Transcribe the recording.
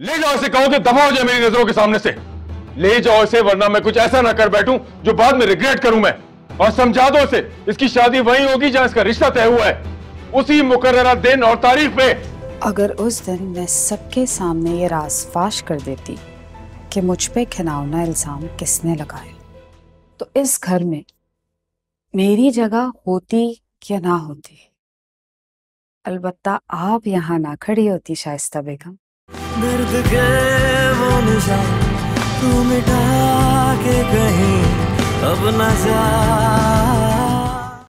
ले जाओ इसे कहो कि दबाओ जाए मेरी नज़रों के सामने से। ले जाओ इसे, वरना मैं कुछ ऐसा ना कर बैठूं जो बाद में रिग्रेट करूँ मैं। और समझा दो इसे, इसकी शादी वही होगी जहाँ इसका रिश्ता तय हुआ है। उसी मुकर्रा दिन और तारीख पे। अगर उस दिन मैं सबके सामने ये राज फाश कर देती कि मुझ पे खिनावना इल्ज़ाम किसने लगाए तो इस घर में मेरी जगह होती या ना होती? अलबत्ता आप यहाँ ना खड़ी होती, शाइस्ता बेगम। दर्द के वो निशान तू मिटा के कहीं अब न जा।